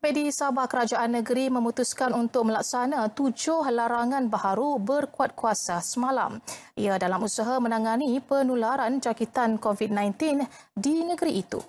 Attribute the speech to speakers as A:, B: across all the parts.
A: Pedi Sabah Kerajaan Negeri memutuskan untuk melaksana tujuh larangan baharu berkuat kuasa semalam. Ia dalam usaha menangani penularan jangkitan COVID-19 di negeri itu.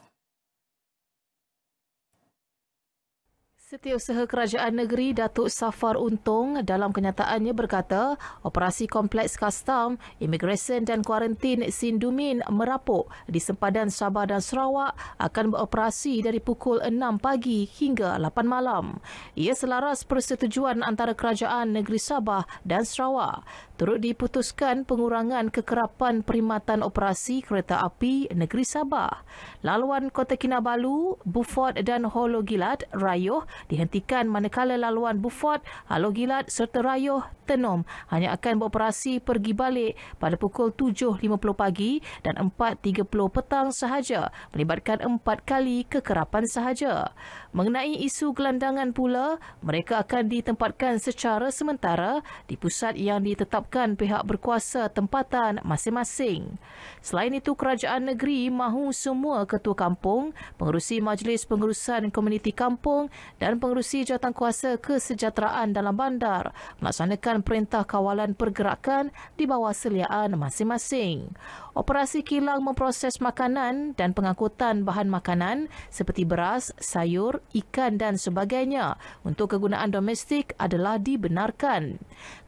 A: Setiausaha Kerajaan Negeri Datuk Safar Untung dalam kenyataannya berkata, operasi kompleks kastam, imigresen dan kuarantin Sindumin merapuk di sempadan Sabah dan Sarawak akan beroperasi dari pukul 6 pagi hingga 8 malam. Ia selaras persetujuan antara Kerajaan Negeri Sabah dan Sarawak. Turut diputuskan pengurangan kekerapan perkhidmatan operasi kereta api Negeri Sabah. Laluan Kota Kinabalu, Buford dan Holo Gilad, Rayuh dihentikan manakala laluan Buford, Halo Gilad serta Rayuh Tenom hanya akan beroperasi pergi balik pada pukul 7.50 pagi dan 4.30 petang sahaja melibatkan empat kali kekerapan sahaja. Mengenai isu gelandangan pula, mereka akan ditempatkan secara sementara di pusat yang ditetapkan pihak berkuasa tempatan masing-masing. Selain itu, kerajaan negeri mahu semua ketua kampung, pengerusi majlis pengurusan komuniti kampung dan pengerusi jawatankuasa kesejahteraan dalam bandar melaksanakan perintah kawalan pergerakan di bawah seliaan masing-masing. Operasi kilang memproses makanan dan pengangkutan bahan makanan seperti beras, sayur, ikan dan sebagainya untuk kegunaan domestik adalah dibenarkan.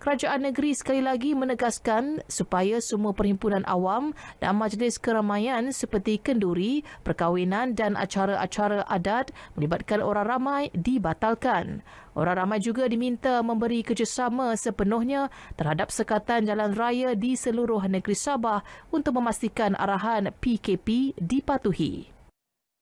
A: Kerajaan negeri sekali lagi menegaskan supaya semua perhimpunan awam dan majlis keramaian seperti kenduri, perkahwinan dan acara-acara adat melibatkan orang ramai dibatalkan. Orang ramai juga diminta memberi kerjasama sepenuhnya terhadap sekatan jalan raya di seluruh negeri Sabah untuk memastikan arahan PKP dipatuhi.